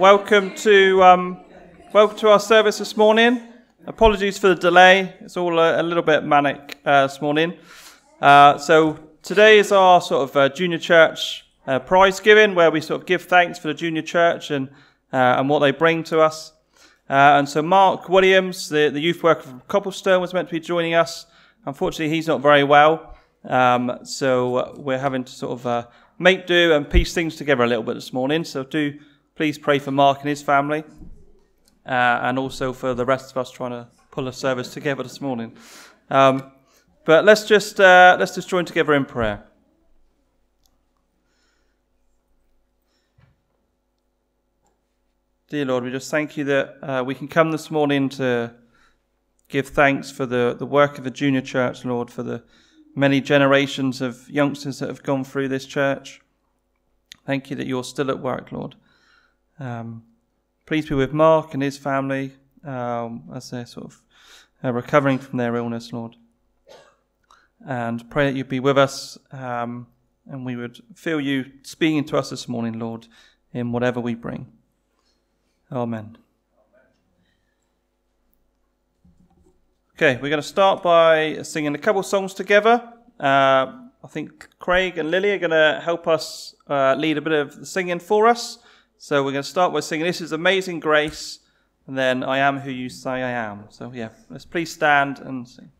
welcome to um, welcome to our service this morning. Apologies for the delay; it's all a, a little bit manic uh, this morning. Uh, so today is our sort of uh, junior church uh, prize giving, where we sort of give thanks for the junior church and uh, and what they bring to us. Uh, and so Mark Williams, the, the youth worker from Copplestone, was meant to be joining us. Unfortunately, he's not very well, um, so we're having to sort of make do and piece things together a little bit this morning. So do please pray for Mark and his family, uh, and also for the rest of us trying to pull a service together this morning. Um, but let's just uh, let's just join together in prayer. Dear Lord, we just thank you that uh, we can come this morning to give thanks for the, the work of the junior church, Lord, for the many generations of youngsters that have gone through this church. Thank you that you're still at work, Lord. Um, please be with Mark and his family um, as they're sort of uh, recovering from their illness, Lord. And pray that you'd be with us um, and we would feel you speaking to us this morning, Lord, in whatever we bring. Amen. Okay, we're going to start by singing a couple songs together. Uh, I think Craig and Lily are going to help us uh, lead a bit of the singing for us. So we're going to start by singing This is Amazing Grace, and then I Am Who You Say I Am. So, yeah, let's please stand and sing.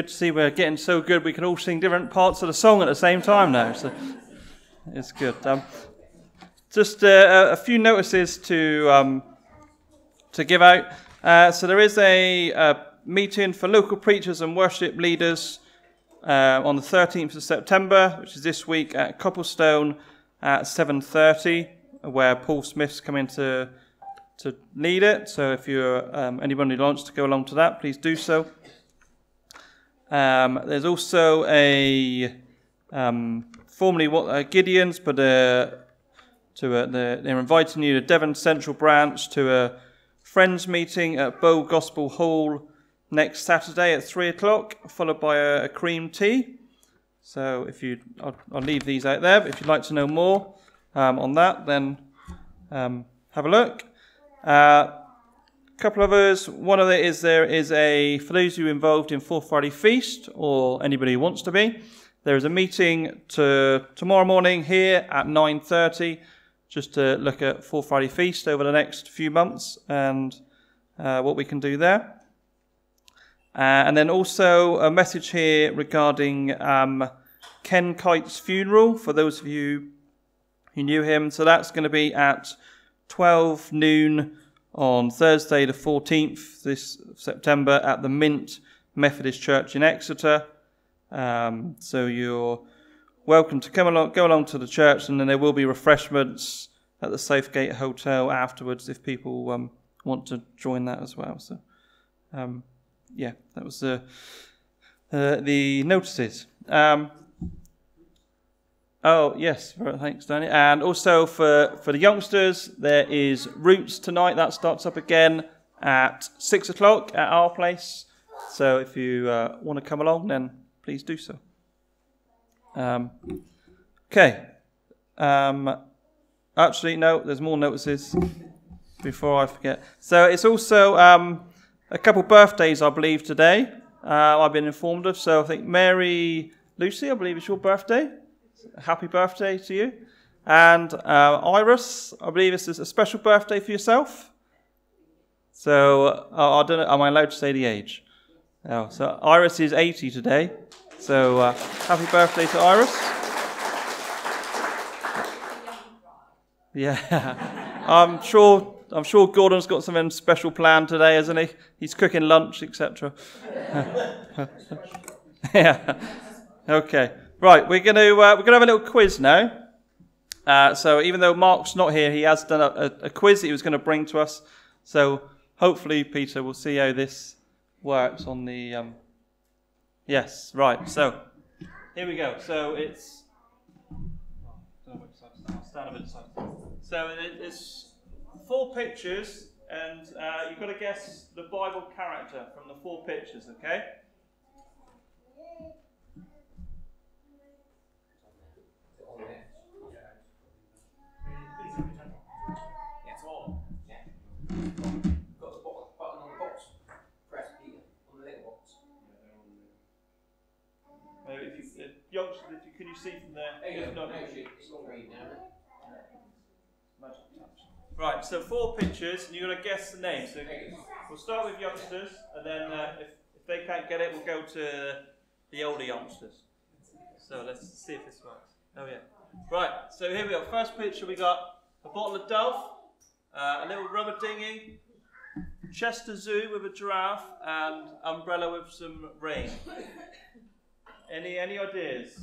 good to see we're getting so good we can all sing different parts of the song at the same time now. So it's good. Um, just uh, a few notices to um, to give out. Uh, so there is a, a meeting for local preachers and worship leaders uh, on the 13th of September, which is this week at Copplestone at 7:30, where Paul Smith's coming to to lead it. So if you're um, anybody who wants to go along to that, please do so. Um, there's also a um, formerly what uh, Gideon's, but uh, to a, the, they're inviting you to Devon Central Branch to a friends meeting at Bow Gospel Hall next Saturday at three o'clock, followed by a, a cream tea. So if you, I'll, I'll, leave these out there. But if you'd like to know more um, on that, then um, have a look. A uh, couple of others. One of it is there is a for those you involved in Fourth Friday Feast or anybody who wants to be. There is a meeting to tomorrow morning here at 9:30, just to look at Fourth Friday Feast over the next few months and uh, what we can do there. Uh, and then also a message here regarding um, Ken Kite's funeral for those of you who knew him. So that's going to be at 12 noon on Thursday, the 14th this September, at the Mint Methodist Church in Exeter. Um, so you're welcome to come along, go along to the church, and then there will be refreshments at the Safegate Hotel afterwards if people um, want to join that as well. So. Yeah, that was uh, uh, the notices. Um, oh, yes, thanks, Danny. And also for, for the youngsters, there is Roots tonight. That starts up again at 6 o'clock at our place. So if you uh, want to come along, then please do so. Um, okay. Um, actually, no, there's more notices before I forget. So it's also um, a couple birthdays, I believe, today. Uh, I've been informed of. So I think Mary Lucy, I believe it's your birthday. Happy birthday to you. And uh, Iris, I believe this is a special birthday for yourself. So uh, I don't know, am I allowed to say the age? Oh, so Iris is 80 today. So uh, happy birthday to Iris. Yeah, I'm sure I'm sure Gordon's got something special planned today, hasn't he? He's cooking lunch, etc. yeah. Okay. Right. We're going to uh, we're to have a little quiz now. Uh, so even though Mark's not here, he has done a, a, a quiz he was going to bring to us. So hopefully, Peter, we'll see how this works on the. Um... Yes. Right. So here we go. So it's. So it's four pictures, and uh, you've got to guess the Bible character from the four pictures, okay? If you, if youngsters, if you, can you see from there? Not, it's now. Right, so four pictures, and you're going to guess the name. So we'll start with youngsters, and then uh, if, if they can't get it, we'll go to the older youngsters. So let's see if this works. Oh, yeah. Right, so here we go. First picture, we got a bottle of Dove, uh, a little rubber dinghy, Chester Zoo with a giraffe, and umbrella with some rain. Any any ideas?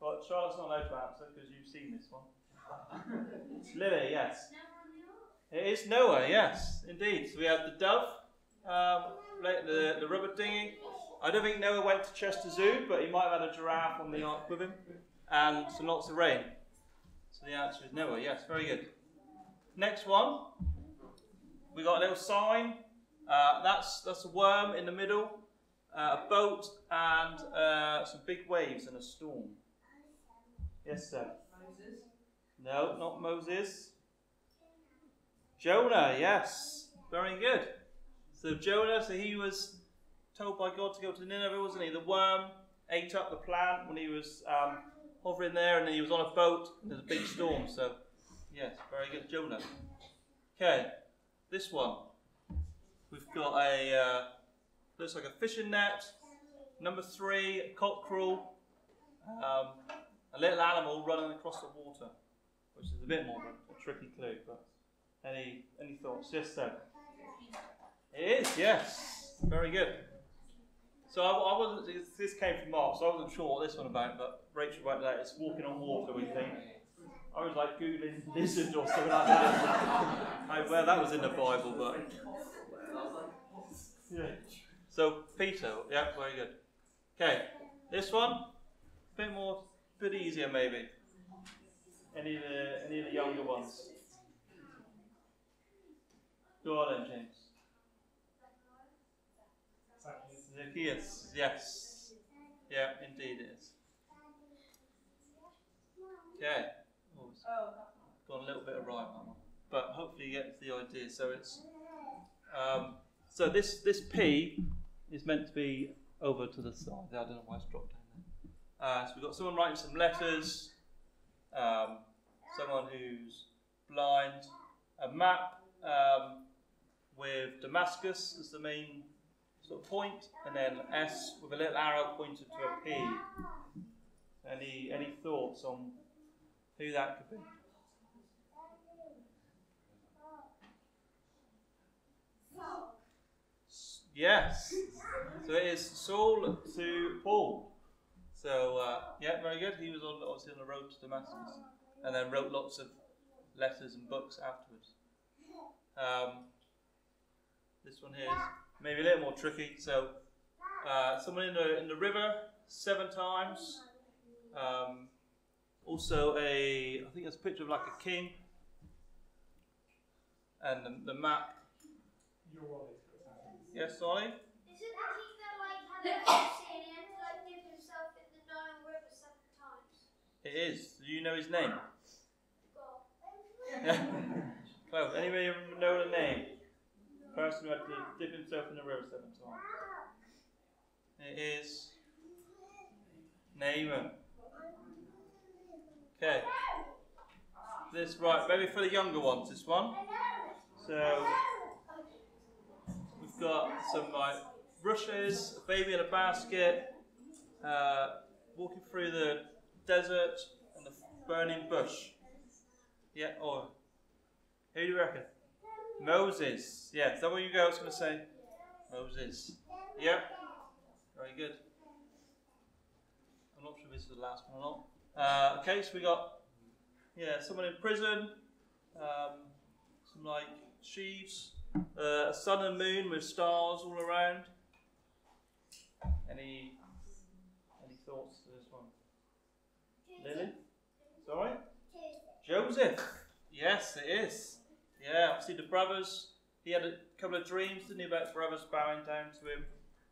Well, Charlotte's not allowed to answer because you've seen this one. Lily, yes. It is Noah, yes, indeed. So we have the dove, um, the, the rubber dinghy. I don't think Noah went to Chester Zoo, but he might have had a giraffe on the ark with him, and some lots of rain. So the answer is Noah, yes, very good. Next one, we got a little sign. Uh, that's that's a worm in the middle, uh, a boat, and uh, some big waves and a storm. Yes, sir. Moses. No, not Moses. Jonah, yes. Very good. So Jonah, so he was told by God to go to Nineveh, wasn't he? The worm ate up the plant when he was um, hovering there, and then he was on a boat, and there's a big storm. So, yes, very good, Jonah. Okay, this one. We've got a, uh, looks like a fishing net. Number three, a cockerel. Um, a little animal running across the water, which is a bit more of a tricky clue, but any any thoughts? Yes, sir. It is, yes. Very good. So I, I wasn't. This came from Mark, so I wasn't sure what this one about. But Rachel wrote that it's walking on water. We think. I was like googling lizard or something like that. I, well, that was in the Bible, but yeah. So Peter, yeah, very good. Okay, this one, a bit more, bit easier maybe. Any of the any of the younger ones? Go on then, James. Zacchaeus, yes. Yeah, indeed it is. Okay. Oh, it's gone a little bit right, that one. But hopefully you get the idea. So it's um, so this this P is meant to be over to the side. I don't know why it's dropped down there. Uh, so we've got someone writing some letters, um, someone who's blind, a map um, with Damascus as the main sort of point, and then S with a little arrow pointed to a P. Any any thoughts on who that could be? Yes. So it is Saul to Paul. So uh, yeah, very good. He was on, obviously on the road to Damascus, and then wrote lots of letters and books afterwards. Um, this one here is maybe a little more tricky. So uh, someone in the in the river seven times. Um, also a I think it's a picture of like a king, and the, the map. Yes, Ollie. Isn't that he that like had a and he had to like dip himself in the Nile River seven times? It is. Do you know his name? God. Close. Anybody know the name? Person who had to dip himself in the river seven times. It is Naaman. Okay. This right, maybe for the younger ones. This one. So we've got some like rushes, a baby in a basket, uh, walking through the desert and the burning bush. Yeah. Or who do you reckon? Moses. Yeah, is that what you guys going to say? Moses. Yeah? Very good. I'm not sure if this is the last one or not. Uh, okay, so we got yeah someone in prison, um, some like sheaves, uh, a sun and moon with stars all around. Any any thoughts to this one? Lily? Sorry? Joseph. Yes, it is. Yeah, see the brothers. He had a couple of dreams, didn't he, about brothers bowing down to him,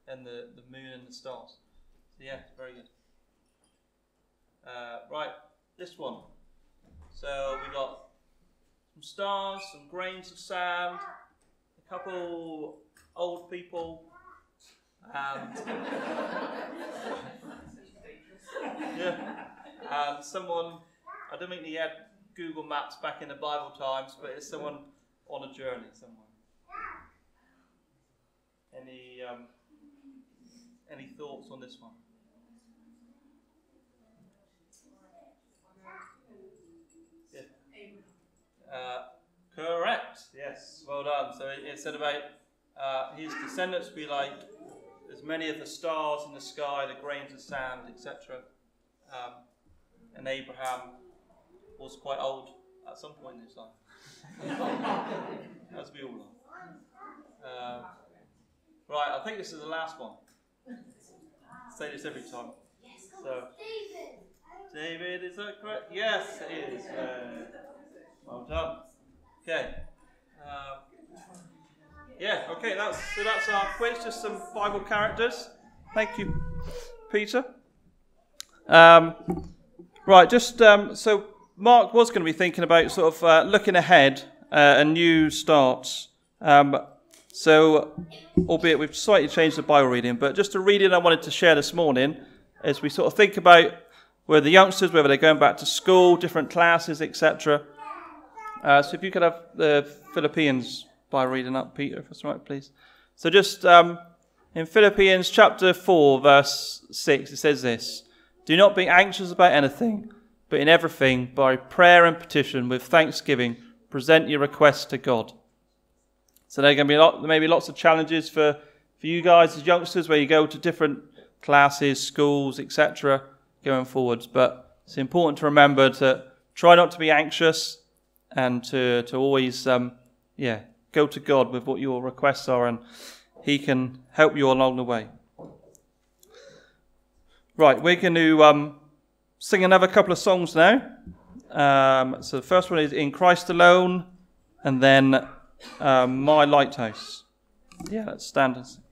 and the, the moon and the stars. So yeah, very good. Uh, right, this one. So we got some stars, some grains of sand, a couple old people, and yeah, and someone. I don't think he had Google Maps back in the Bible times, but it's someone on a journey somewhere. Any um, any thoughts on this one? Yeah. Uh, correct. Yes. Well done. So it, said about uh, his descendants be like as many of the stars in the sky, the grains of sand, etc. Um, and Abraham was quite old at some point in his life, as we all are. Um, right, I think this is the last one. say this every time. So, David. Is that correct? Yes, it is. Uh, well done. Okay. Um, yeah. Okay. That's so. That's our quiz. Just some Bible characters. Thank you, Peter. Um, right. Just um, so Mark was going to be thinking about sort of uh, looking ahead uh, new starts. Um, so, albeit we've slightly changed the Bible reading, but just a reading I wanted to share this morning as we sort of think about where the youngsters, whether they're going back to school, different classes, etc. Uh, so, if you could have the Philippians Bible reading up, Peter, if that's right, please. So, just um, in Philippians chapter 4, verse 6, it says this Do not be anxious about anything, but in everything, by prayer and petition, with thanksgiving, present your requests to God. So there are going to be lot, maybe lots of challenges for, for you guys as youngsters where you go to different classes, schools, etc. going forwards. But it's important to remember to try not to be anxious and to, to always, um, yeah, go to God with what your requests are and He can help you along the way. Right, we're going to um, sing another couple of songs now. Um, so the first one is In Christ Alone, and then uh, My Lighthouse. Yeah, let's stand and sing.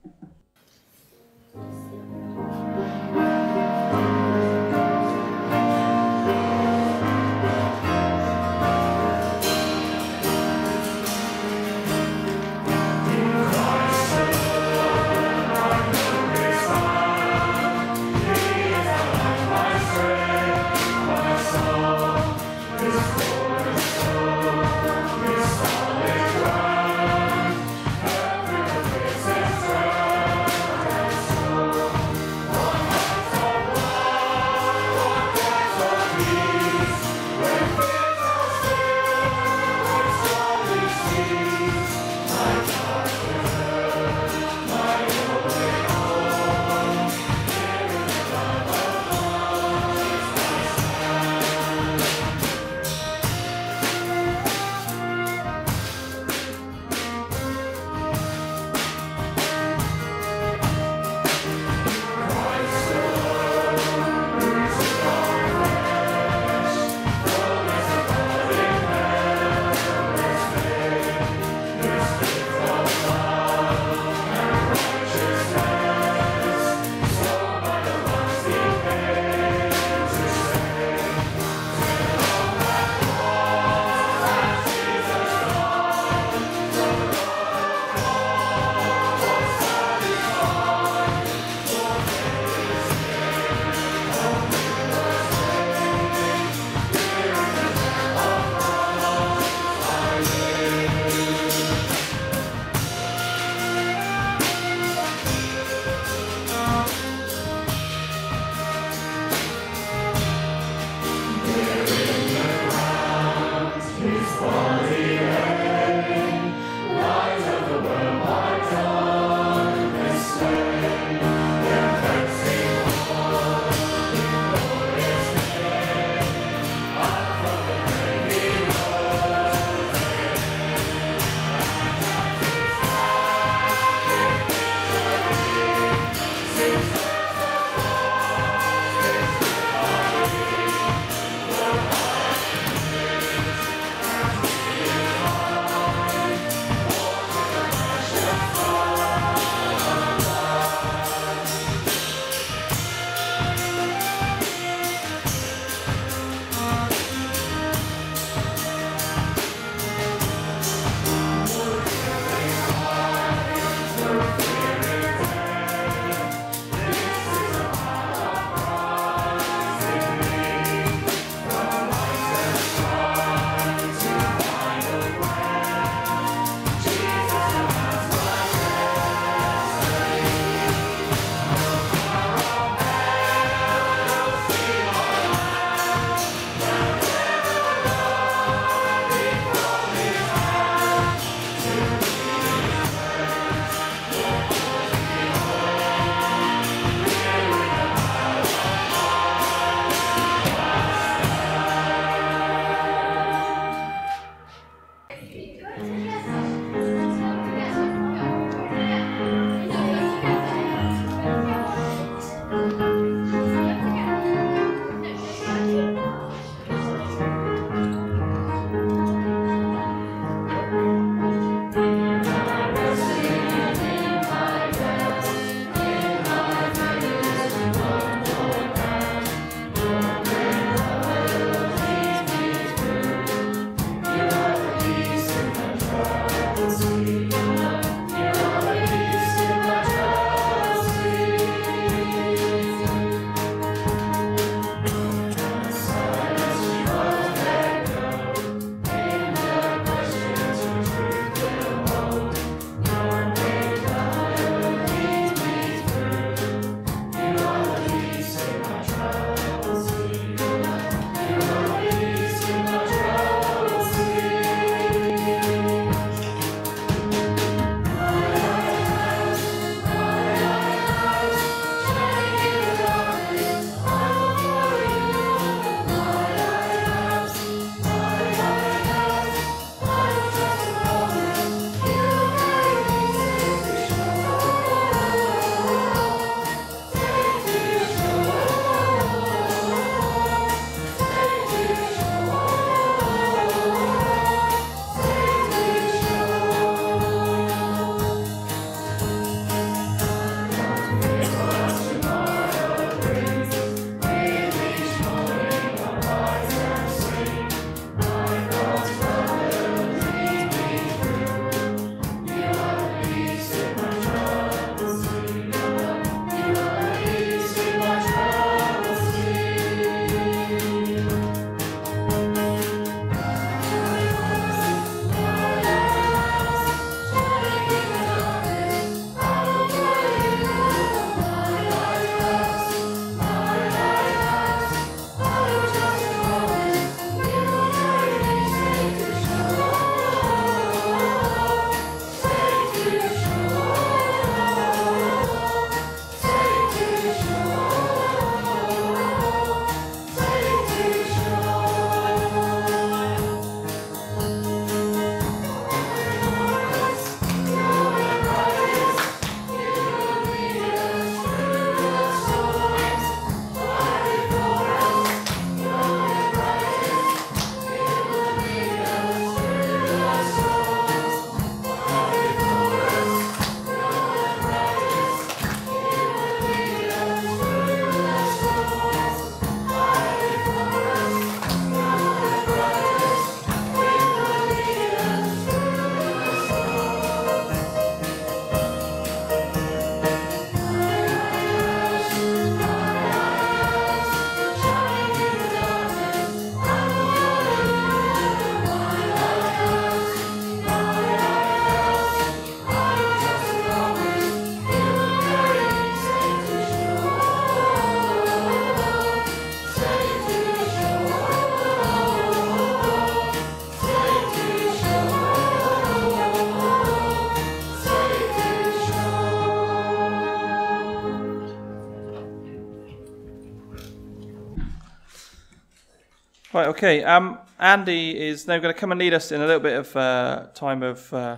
Right, okay. Um, Andy is now going to come and lead us in a little bit of uh, time of uh,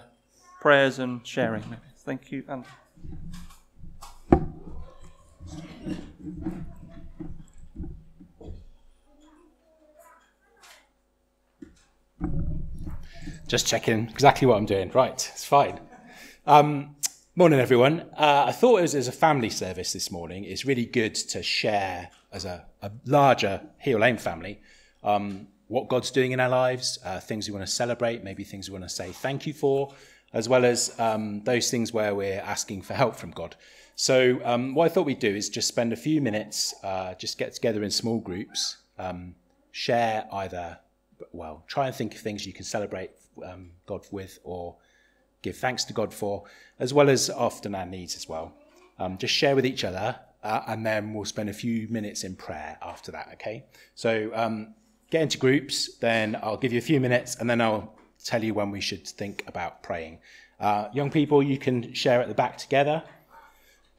prayers and sharing. Thank you, Andy. Just checking exactly what I'm doing. Right, it's fine. Um, morning, everyone. Uh, I thought as, as a family service this morning, it's really good to share as a, a larger Hele Lane family um, what God's doing in our lives, uh, things we want to celebrate, maybe things we want to say thank you for, as well as um, those things where we're asking for help from God. So, um, what I thought we'd do is just spend a few minutes, uh, just get together in small groups, um, share either, well, try and think of things you can celebrate um, God with or give thanks to God for, as well as often our needs as well. Um, just share with each other, uh, and then we'll spend a few minutes in prayer after that, okay? So, um, get into groups, then I'll give you a few minutes, and then I'll tell you when we should think about praying. Uh, young people, you can share at the back together.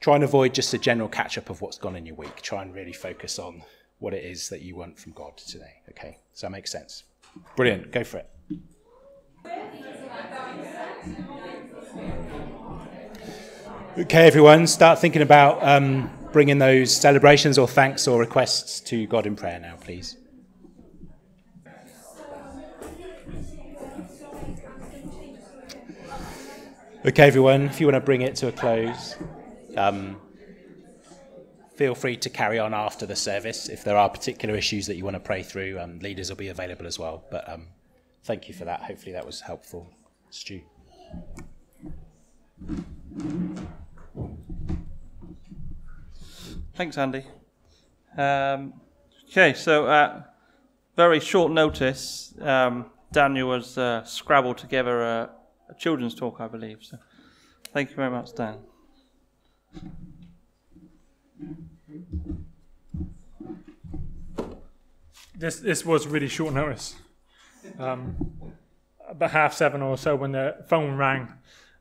Try and avoid just a general catch up of what's gone in your week. Try and really focus on what it is that you want from God today. Okay, does that make sense? Brilliant, go for it. Okay, everyone, start thinking about um, bringing those celebrations or thanks or requests to God in prayer now, please. Okay, everyone, if you want to bring it to a close, um, feel free to carry on after the service. If there are particular issues that you want to pray through, um, leaders will be available as well. But um, thank you for that. Hopefully, that was helpful. Stu. Thanks, Andy. Um, okay, so very short notice, um, Daniel has uh, scrabbled together a, a children's talk, I believe. So, thank you very much, Dan. this this was really short notice. Um, about half seven or so, when the phone rang,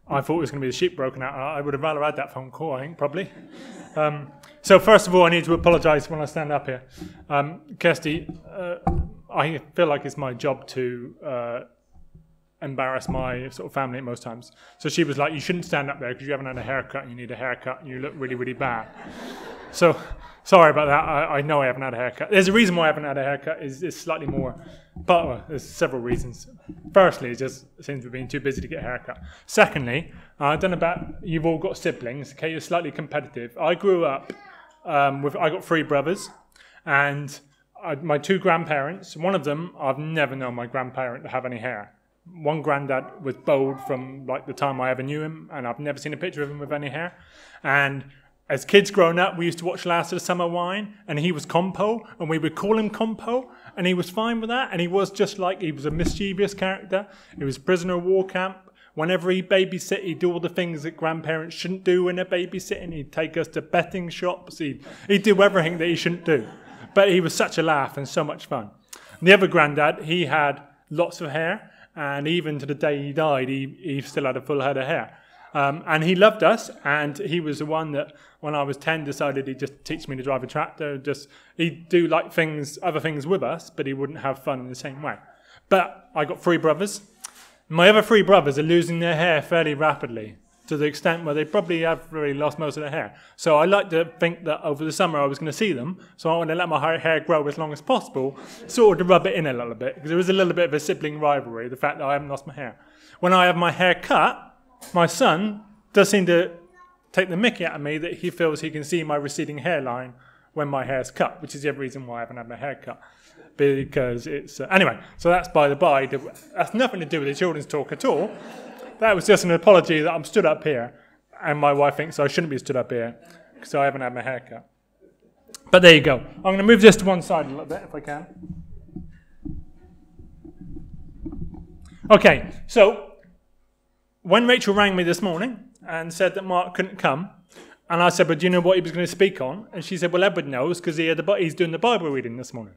I thought it was going to be the sheep broken out. I would have rather had that phone call, I think, probably. Um, so first of all, I need to apologise when I stand up here. Um, Kirsty, uh, I feel like it's my job to uh, embarrass my sort of family at most times. So she was like, "You shouldn't stand up there because you haven't had a haircut and you need a haircut and you look really, really bad." So sorry about that. I, I know I haven't had a haircut. There's a reason why I haven't had a haircut. is It's slightly more, but well, there's several reasons. Firstly, it just seems we've been too busy to get a haircut. Secondly, uh, I don't know about you've all got siblings. Okay, you're slightly competitive. I grew up um, with I got three brothers, and I, my two grandparents. One of them, I've never known my grandparent to have any hair. One granddad was bald from like the time I ever knew him, and I've never seen a picture of him with any hair. And as kids growing up, we used to watch Last of the Summer Wine, and he was Compo, and we would call him Compo, and he was fine with that. And he was just like he was a mischievous character. He was prisoner of war camp. Whenever he babysit, he'd do all the things that grandparents shouldn't do when they're babysitting. He'd take us to betting shops. He'd, he'd do everything that he shouldn't do. But he was such a laugh and so much fun. And the other granddad, he had lots of hair, and even to the day he died, he, he still had a full head of hair. Um, and he loved us, and he was the one that, when I was 10, decided he'd just teach me to drive a tractor. Just He'd do like things, other things with us, but he wouldn't have fun in the same way. But I got three brothers. My other three brothers are losing their hair fairly rapidly to the extent where they probably have really lost most of their hair. So I like to think that over the summer I was going to see them, so I want to let my hair grow as long as possible, sort of to rub it in a little bit, because there is a little bit of a sibling rivalry, the fact that I haven't lost my hair. When I have my hair cut, my son does seem to take the mickey out of me that he feels he can see my receding hairline when my hair's cut, which is the reason why I haven't had my hair cut. Because it's. Uh, anyway, so that's by the by. That's nothing to do with the children's talk at all. That was just an apology that I'm stood up here, and my wife thinks I shouldn't be stood up here because I haven't had my haircut. But there you go. I'm going to move this to one side a little bit if I can. Okay, so when Rachel rang me this morning and said that Mark couldn't come, and I said, "But do you know what he was going to speak on?" And she said, "Well, Edward knows because he he's doing the Bible reading this morning."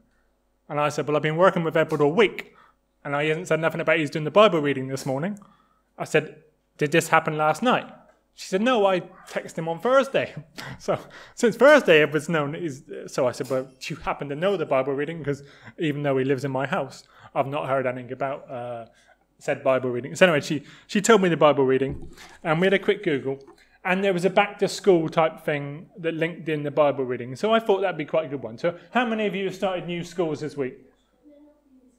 And I said, "Well, I've been working with Edward all week, and he hasn't said nothing about he's doing the Bible reading this morning." I said, Did this happen last night? She said, no, I texted him on Thursday. so since Thursday it was known, is so I said, well, do you happen to know the Bible reading? Because even though he lives in my house, I've not heard anything about uh, said Bible reading. So anyway, she, she told me the Bible reading, and we had a quick Google, and there was a back to school type thing that linked in the Bible reading. So I thought that'd be quite a good one. So how many of you have started new schools this week?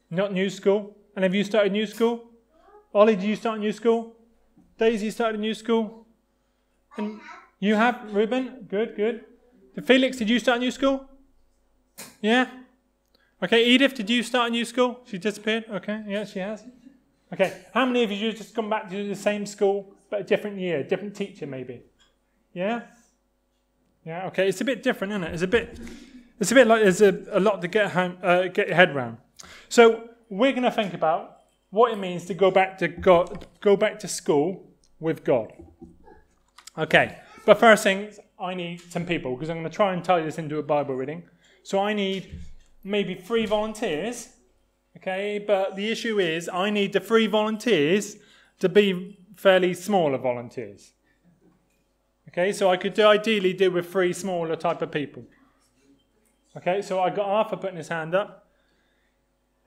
Not new school? And have you started new school? Ollie, did you start a new school? Daisy started a new school? And you have, Ruben? Good, good. Felix, did you start a new school? Yeah? Okay, Edith, did you start a new school? She disappeared? Okay, yeah, she has. Okay, how many of you just come back to the same school but a different year, different teacher maybe? Yeah? Yeah, okay, it's a bit different, isn't it? It's a bit, it's a bit like there's a, a lot to get, home, uh, get your head around. So we're going to think about what it means to go back to God, go back to school with God. Okay, but first things, I need some people because I'm going to try and tie this into a Bible reading. So I need maybe three volunteers. Okay, but the issue is I need the three volunteers to be fairly smaller volunteers. Okay, so I could do, ideally do with three smaller type of people. Okay, so I got Arthur putting his hand up,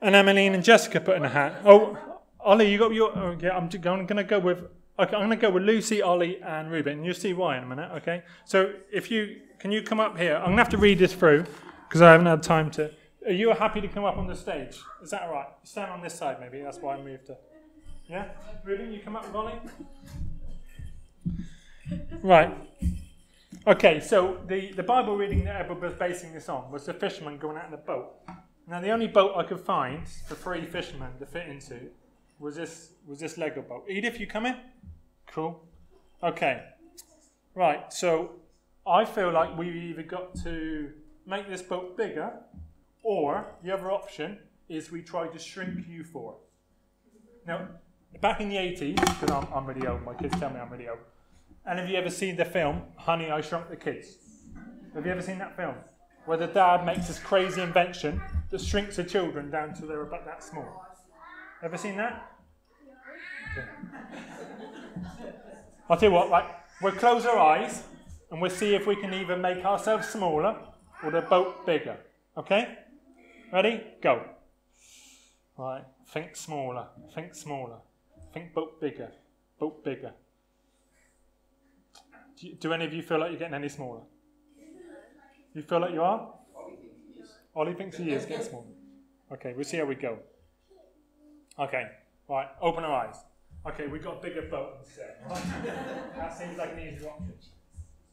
and Emmeline and Jessica put in a hat. Oh, Ollie, you got your. Oh, yeah, I'm going to go with. Okay, I'm going to go with Lucy, Ollie, and Ruben. And You'll see why in a minute. Okay, so if you can you come up here? I'm going to have to read this through because I haven't had time to. Are you happy to come up on the stage? Is that all right? Stand on this side, maybe. That's why I moved to. Yeah, Ruben, you come up with Ollie. Right. Okay, so the, the Bible reading that Edward was basing this on was the fisherman going out in a boat. Now, the only boat I could find for three fishermen to fit into was this was this Lego boat. Edith, you come in? Cool. Okay. Right, so I feel like we've either got to make this boat bigger, or the other option is we try to shrink you four. Now, back in the 80s, because I'm, I'm really old, my kids tell me I'm really old. And have you ever seen the film Honey, I Shrunk the Kids? Have you ever seen that film? Where the dad makes this crazy invention that shrinks the children down to they're about that small. Ever seen that? Okay. I'll tell you what, right? We'll close our eyes and we'll see if we can either make ourselves smaller or the boat bigger. Okay? Ready? Go. Right. Think smaller. Think smaller. Think boat bigger. Boat bigger. Do, you, do any of you feel like you're getting any smaller? You feel like you are? Ollie thinks he is getting smaller. Okay, we'll see how we go. Okay, right, open our eyes. Okay, we've got a bigger boat instead. Right? that seems like an easier option.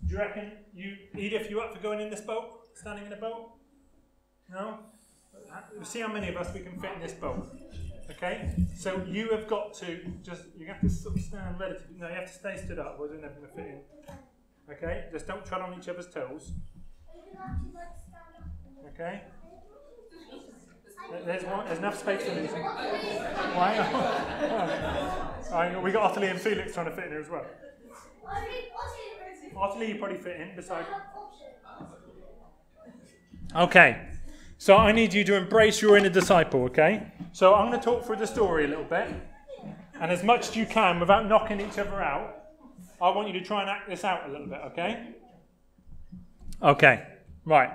Do you reckon you, Edith, you up for going in this boat? Standing in a boat? No? We'll see how many of us we can fit in this boat. Okay? So you have got to just, you have to sort of stand relatively, no, you have to stay stood up, or you're never going to fit in. Okay? Just don't tread on each other's toes. Okay? There's, one, there's enough space for these. Why? Right, we got Ottilie and Felix trying to fit in here as well. Ottilie, you probably fit in beside. Okay. So I need you to embrace your inner disciple, okay? So I'm going to talk through the story a little bit. And as much as you can without knocking each other out, I want you to try and act this out a little bit, okay? Okay. Right.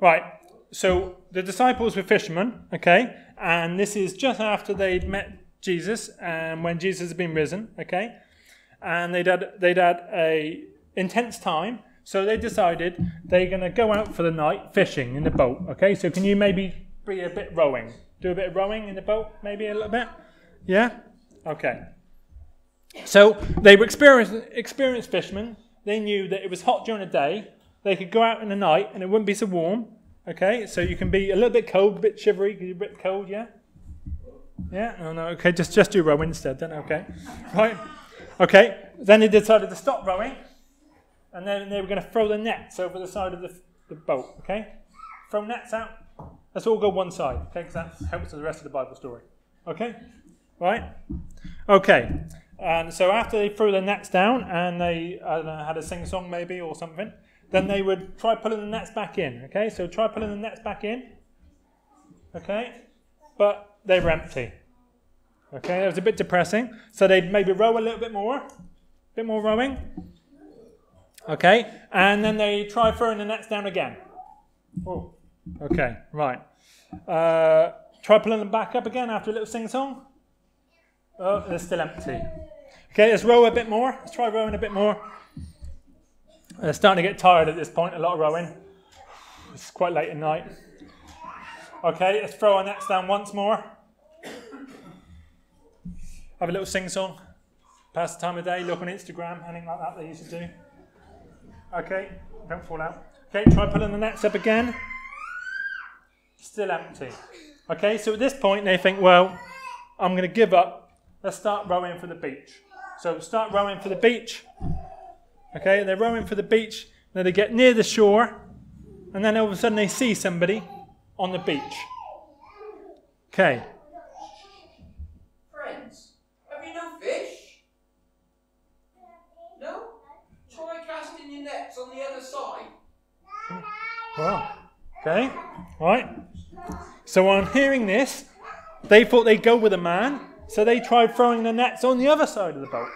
Right. So the disciples were fishermen, okay? And this is just after they'd met Jesus and when Jesus had been risen, okay? And they'd had they'd had a intense time, so they decided they're going to go out for the night fishing in the boat, okay? So can you maybe be a bit rowing? Do a bit of rowing in the boat, maybe a little bit? Yeah? Okay. So they were experienced, experienced fishermen. They knew that it was hot during the day. They could go out in the night and it wouldn't be so warm. Okay, so you can be a little bit cold, a bit shivery, 'cause you're a bit cold, yeah? Yeah? No, no, okay, just, just do rowing instead then, okay? Right? Okay, then they decided to stop rowing and then they were going to throw the nets over the side of the, the boat, okay? Throw nets out. Let's all go one side, okay? Because that helps with the rest of the Bible story. Okay? Right? Okay. And so after they threw the nets down and they know, had a sing song maybe or something, then they would try pulling the nets back in. Okay, so try pulling the nets back in. Okay, but they were empty. Okay, that was a bit depressing. So they'd maybe row a little bit more, a bit more rowing. Okay, and then they try throwing the nets down again. Oh, okay, right. Uh, try pulling them back up again after a little sing song. Oh, they're still empty. Okay, let's row a bit more. Let's try rowing a bit more. They're starting to get tired at this point, a lot of rowing. It's quite late at night. Okay, let's throw our nets down once more. Have a little sing song. Pass the time of day, look on Instagram, anything like that they used to do. Okay, don't fall out. Okay, try pulling the nets up again. Still empty. Okay, so at this point they think, well, I'm going to give up. Let's start rowing for the beach. So start rowing for the beach. Okay, they're rowing for the beach. Then they get near the shore, and then all of a sudden they see somebody on the beach. Okay, Friends, have you no fish? No? Try casting your nets on the other side. Wow. Okay. Right. So on hearing this, they thought they'd go with a man, so they tried throwing the nets on the other side of the boat.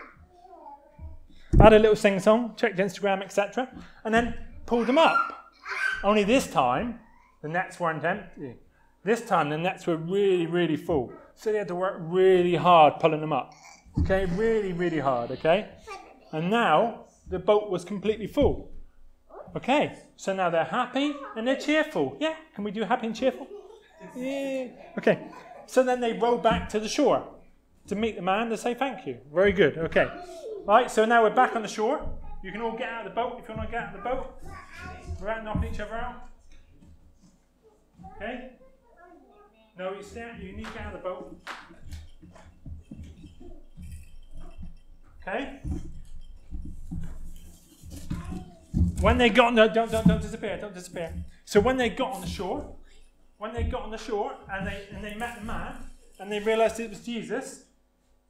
Had a little sing song, checked Instagram, etc., and then pulled them up. Only this time, the nets weren't empty. This time, the nets were really, really full. So they had to work really hard pulling them up. Okay, really, really hard. Okay, and now the boat was completely full. Okay, so now they're happy and they're cheerful. Yeah, can we do happy and cheerful? Yeah. Okay, so then they row back to the shore to meet the man to say thank you. Very good. Okay, right. So now we're back on the shore. You can all get out of the boat if you want to get out of the boat without knocking each other out. Okay. No, you stay. You need to get out of the boat. Okay. When they got no, don't, don't, don't disappear, don't disappear. So when they got on the shore, when they got on the shore and they and they met the man and they realised it was Jesus,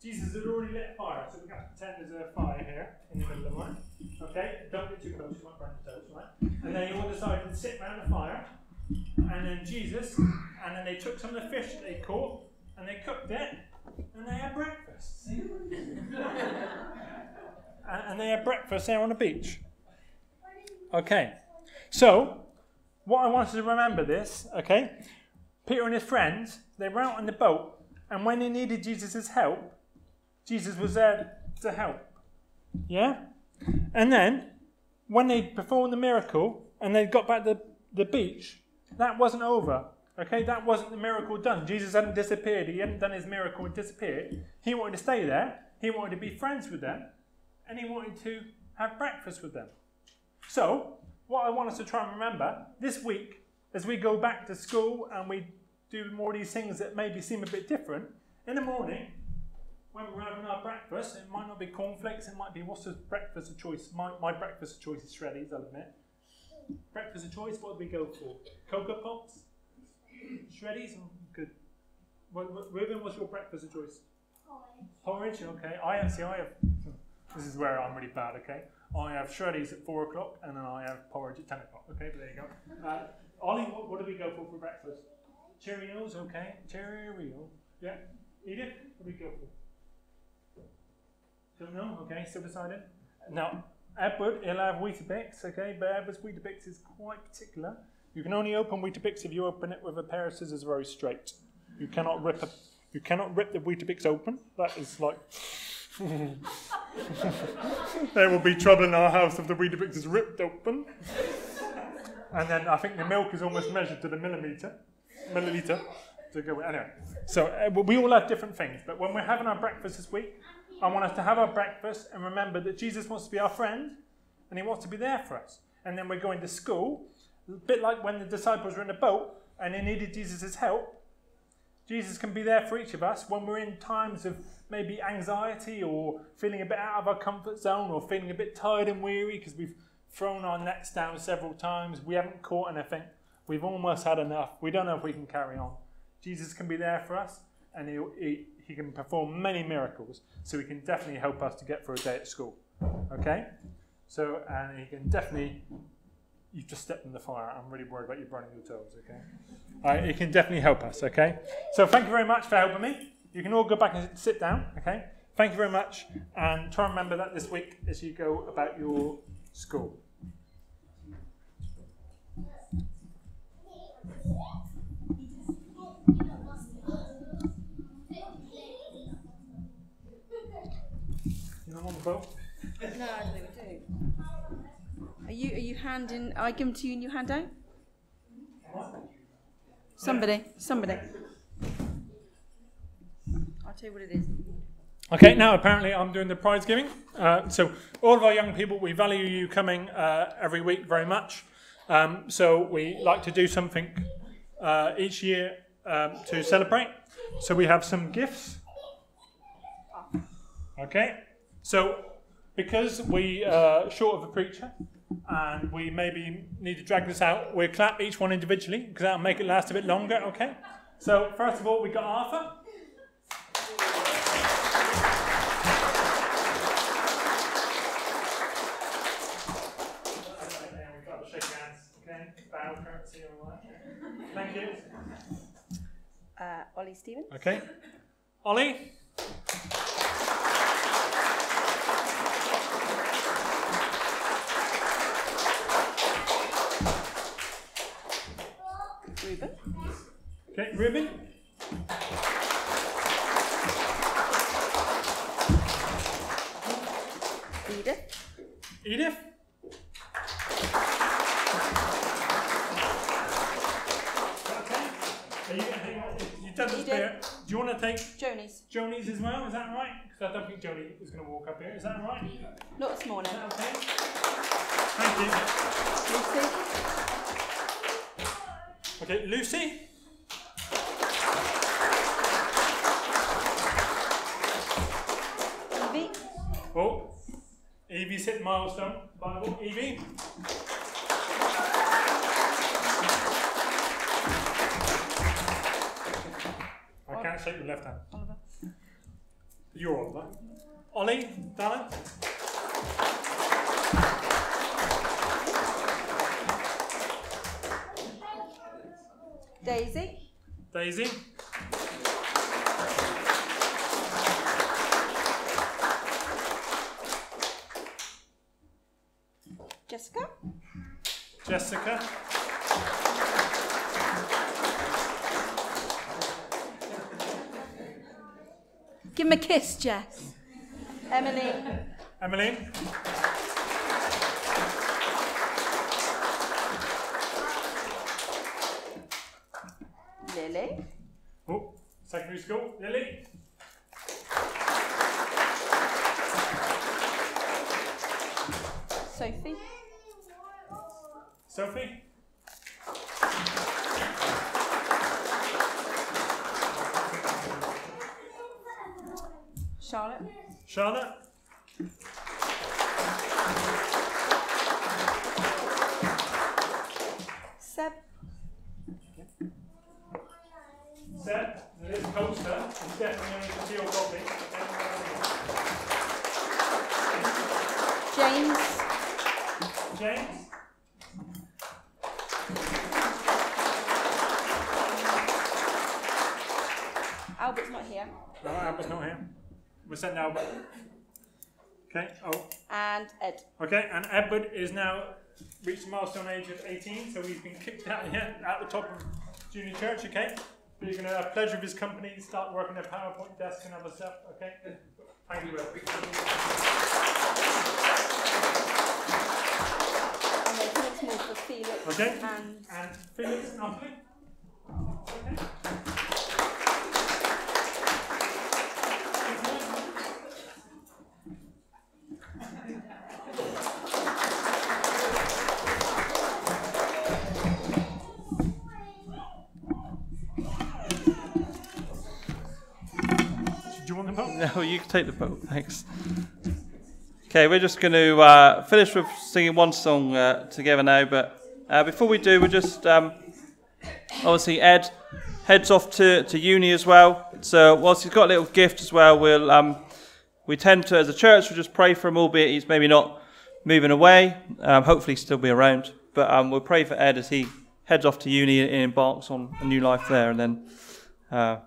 Jesus had already lit a fire. So we got to pretend there's a fire here in the middle of the one. Okay, don't get too close, you might burn your toes, right? And they all decided to sit around the fire, and then Jesus, and then they took some of the fish that they caught and they cooked it, and they had breakfast. and, and they had breakfast there on the beach. Okay, so what I wanted to remember this, okay? Peter and his friends, they were out on the boat, and when they needed Jesus' help, Jesus was there to help. Yeah? And then, when they performed the miracle and they got back to the beach, that wasn't over. Okay, that wasn't the miracle done. Jesus hadn't disappeared. He hadn't done his miracle and disappeared. He wanted to stay there. He wanted to be friends with them. And he wanted to have breakfast with them. So, what I want us to try and remember this week, as we go back to school and we do more of these things that maybe seem a bit different, in the morning, when we're having our breakfast, it might not be cornflakes, it might be what's the breakfast of choice? My, my breakfast of choice is shreddies, I'll admit. Breakfast of choice, what do we go for? Coco Pops? Shreddies? Good. What, what, Ruben, what's your breakfast of choice? Porridge. Porridge, okay. I have, see, I have, this is where I'm really bad, okay. I have shreddies at 4 o'clock and then I have porridge at 10 o'clock, okay, but there you go. Uh, Ollie, what, what do we go for for breakfast? Cheerios, okay. Cheerio. Yeah. Edith, what do we go for? Don't know, okay, still decided. Now, Edward, he'll have Weetabix, okay, but Edward's Weetabix is quite particular. You can only open Weetabix if you open it with a pair of scissors very straight. You cannot rip a, you cannot rip the Weetabix open. That is like there will be trouble in our house if the Weetabix is ripped open. And then I think the milk is almost measured to the millimeter, milliliter. To go anyway, so uh, we all have different things, but when we're having our breakfast this week, I want us to have our breakfast and remember that Jesus wants to be our friend, and He wants to be there for us. And then we're going to school, a bit like when the disciples were in a boat and they needed Jesus' help. Jesus can be there for each of us when we're in times of maybe anxiety or feeling a bit out of our comfort zone or feeling a bit tired and weary because we've thrown our nets down several times. We haven't caught anything. We've almost had enough. We don't know if we can carry on. Jesus can be there for us and he, he, he can perform many miracles. So he can definitely help us to get through a day at school. Okay? So, and he can definitely. You've just stepped in the fire. I'm really worried about you burning your toes, okay? All right, it can definitely help us, okay? So, thank you very much for helping me. You can all go back and sit down, okay? Thank you very much, and try and remember that this week as you go about your school. Don't want the boat? No, I don't think we do. Are you are you handing? I give them to you and you hand out. Somebody, somebody. I'll tell you what it is. Okay, now apparently I'm doing the prize giving. Uh, so, all of our young people, we value you coming uh, every week very much. Um, so, we like to do something uh, each year um, to celebrate. So, we have some gifts. Okay, so because we are short of a preacher and we maybe need to drag this out, we'll clap each one individually because that'll make it last a bit longer. Okay, so first of all, we got Arthur. And we've got to shake hands, okay? Bow, curtsy, all that. Thank you. Uh, Ollie Stevens. Okay. Ollie? Ruben. Okay, Ruben? Edith. Edith? Okay. Are you, you, you've done this Edith. bit. Do you want to take Jonies. Joni's as well? Is that right? Because I don't think Joni is going to walk up here. Is that right? Not this morning. Okay. Thank you. Lucy. Okay, Lucy? Evie. Oh, Evie's hit milestone. Bible. Evie? I can't shake your left hand. Oliver. You're Oliver. Ollie, Dana? Daisy. Daisy? Jessica. Jessica? Give him a kiss, Jess. Emily. Emmeline? Lily. Oh, secondary school. Lily? Sophie. Sophie? Charlotte. Charlotte? Seb. Seth? This poster is definitely only for seal copy. James. James? Albert's not here. No, Albert's not here. We're sending Albert. Okay, oh, And Ed. okay, and Edward is now reached the milestone age of 18, so he's been kicked out here at the top of junior church, okay? So you're going to have pleasure of his company, start working at PowerPoint desk and other stuff, okay? Thank you, Edward. And then for Felix. Okay. And And Felix, Natalie? Okay. Do you want them both? No, you can take the boat. Thanks. Okay, we're just going to uh, finish with singing one song uh, together now. But uh, before we do, we're just um, obviously Ed heads off to, to uni as well. So whilst he's got a little gift as well, we'll um, we tend to as a church we'll just pray for him, albeit he's maybe not moving away. Um, hopefully, still be around. But um, we'll pray for Ed as he heads off to uni and embarks on a new life there, and then. Uh,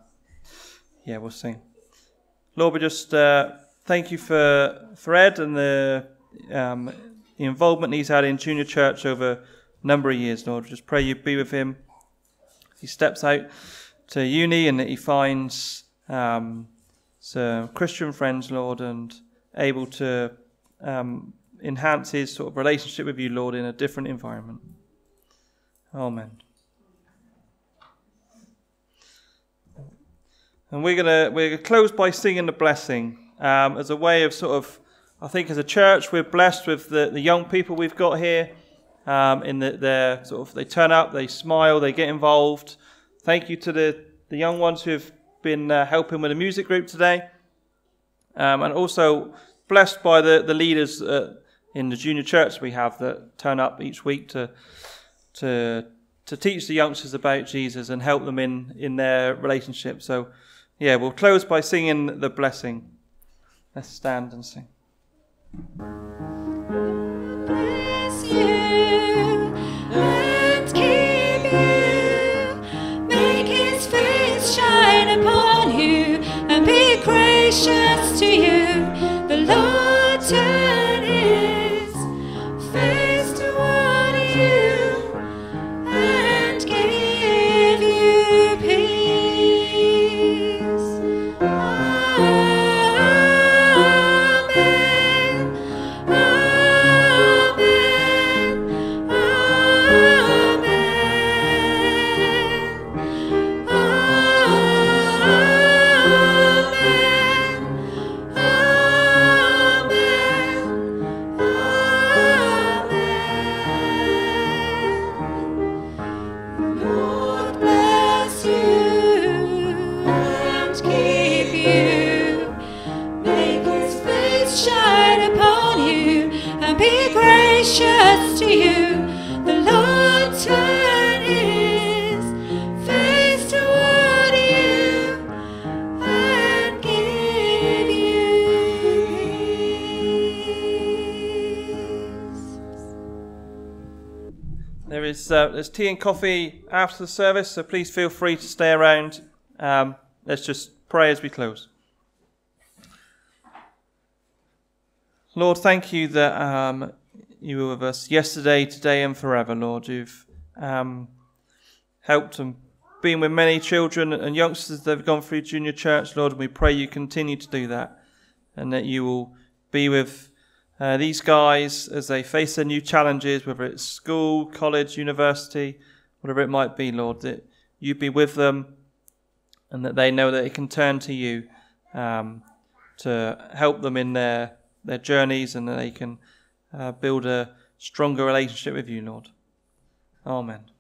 yeah, we'll sing. Lord, we just uh, thank you for, for Ed and the, um, the involvement he's had in junior church over a number of years, Lord. Just pray you be with him. He steps out to uni and that he finds um, some Christian friends, Lord, and able to um, enhance his sort of relationship with you, Lord, in a different environment. Amen. And we're gonna we're gonna close by singing the blessing um, as a way of sort of I think as a church we're blessed with the, the young people we've got here. Um, in that they're sort of they turn up, they smile, they get involved. Thank you to the the young ones who've been uh, helping with the music group today, um, and also blessed by the the leaders uh, in the junior church we have that turn up each week to to to teach the youngsters about Jesus and help them in in their relationship. So, yeah, we'll close by singing the blessing. Let's stand and sing. upon you and be gracious to you. The Lord There is uh, there's tea and coffee after the service, so please feel free to stay around. Um, let's just pray as we close. Lord, thank you that um, you were with us yesterday, today, and forever. Lord, you've um, helped and been with many children and youngsters that have gone through junior church. Lord, and we pray you continue to do that, and that you will be with uh, these guys as they face their new challenges, whether it's school, college, university, whatever it might be, Lord, that you be with them and that they know that they can turn to you um, to help them in their, their journeys and that they can uh, build a stronger relationship with you, Lord. Amen.